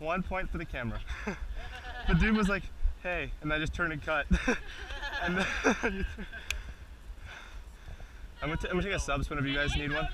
One point for the camera. the dude was like, hey, and I just turned and cut. and I'm gonna, I'm gonna take a sub spin if you guys need one.